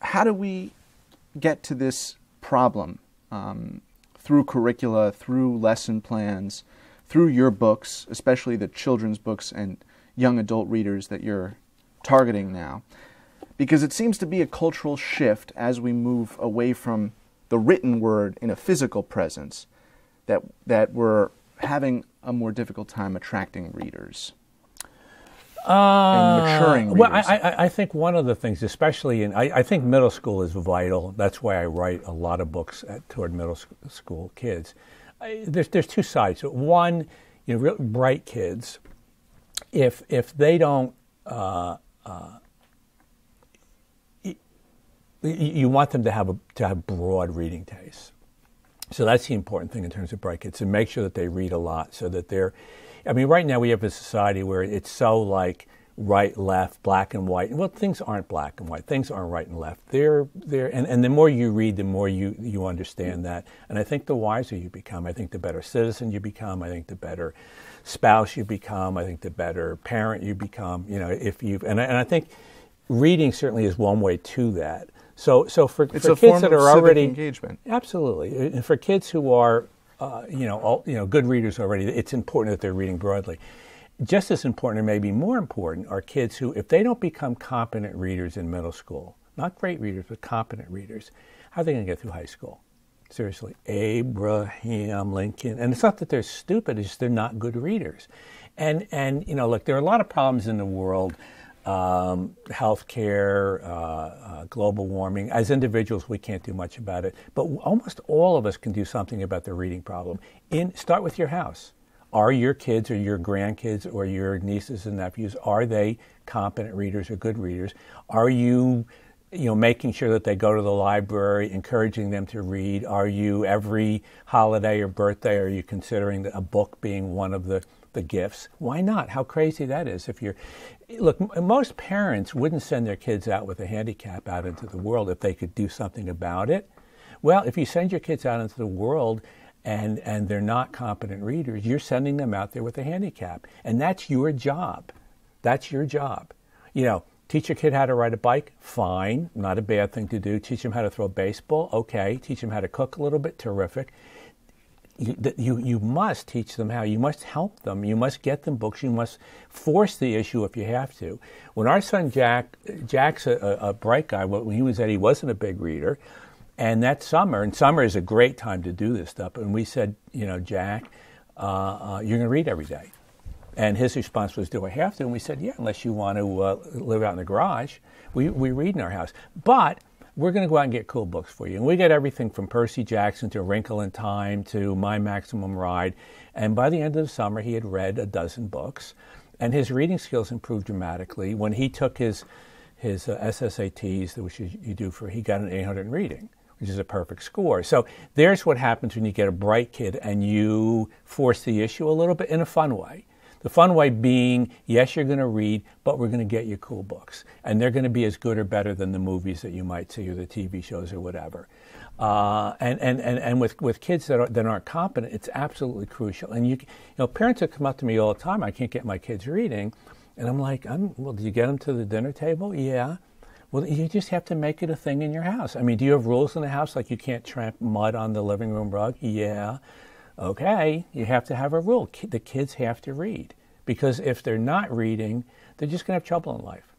how do we get to this problem um, through curricula, through lesson plans, through your books, especially the children's books and young adult readers that you're targeting now? Because it seems to be a cultural shift as we move away from the written word in a physical presence that, that we're having a more difficult time attracting readers. Uh, maturing Well, I, I, I, think one of the things, especially in, I, I, think middle school is vital. That's why I write a lot of books at, toward middle school kids. There's, there's two sides. One, you know, real bright kids, if, if they don't, uh, uh, you, you want them to have a, to have broad reading taste. So that's the important thing in terms of bright kids, and make sure that they read a lot so that they're, I mean, right now we have a society where it's so like right, left, black and white. Well, things aren't black and white. Things aren't right and left. They're they're and, and the more you read, the more you you understand that. And I think the wiser you become. I think the better citizen you become. I think the better spouse you become. I think the better parent you become. You know, if you and I, and I think reading certainly is one way to that. So so for, it's for kids that are already engagement. Absolutely, and for kids who are uh, you know, all, you know, good readers already. It's important that they're reading broadly. Just as important, or maybe more important, are kids who, if they don't become competent readers in middle school, not great readers, but competent readers, how are they going to get through high school? Seriously, Abraham Lincoln, and it's not that they're stupid; it's they're not good readers. And and you know, look, there are a lot of problems in the world um, healthcare, uh, uh, global warming. As individuals, we can't do much about it, but almost all of us can do something about the reading problem. In start with your house. Are your kids or your grandkids or your nieces and nephews are they competent readers or good readers? Are you you know, making sure that they go to the library, encouraging them to read? Are you every holiday or birthday? Are you considering a book being one of the the gifts. Why not? How crazy that is. If you're, look, most parents wouldn't send their kids out with a handicap out into the world if they could do something about it. Well, if you send your kids out into the world and and they're not competent readers, you're sending them out there with a handicap, and that's your job. That's your job. You know, teach your kid how to ride a bike, fine, not a bad thing to do. Teach them how to throw a baseball, okay. Teach them how to cook a little bit, terrific you, you, you must teach them how. You must help them. You must get them books. You must force the issue if you have to. When our son Jack, Jack's a, a bright guy. When he was at, he wasn't a big reader. And that summer, and summer is a great time to do this stuff. And we said, you know, Jack, uh, uh, you're going to read every day. And his response was, Do I have to? And we said, Yeah, unless you want to uh, live out in the garage. We, we read in our house. But we're going to go out and get cool books for you. And we get everything from Percy Jackson to Wrinkle in Time to My Maximum Ride. And by the end of the summer, he had read a dozen books, and his reading skills improved dramatically. When he took his his uh, SSATs, which you, you do for, he got an 800 in reading, which is a perfect score. So there's what happens when you get a bright kid and you force the issue a little bit in a fun way. The fun way being, yes, you're going to read, but we're going to get you cool books. And they're going to be as good or better than the movies that you might see or the TV shows or whatever. Uh, and, and, and, and with, with kids that, are, that aren't competent, it's absolutely crucial. And you, you know, parents have come up to me all the time, I can't get my kids reading. And I'm like, I'm, well, do you get them to the dinner table? Yeah. Well, you just have to make it a thing in your house. I mean, do you have rules in the house like you can't tramp mud on the living room rug? Yeah. Okay, you have to have a rule. The kids have to read because if they're not reading, they're just going to have trouble in life.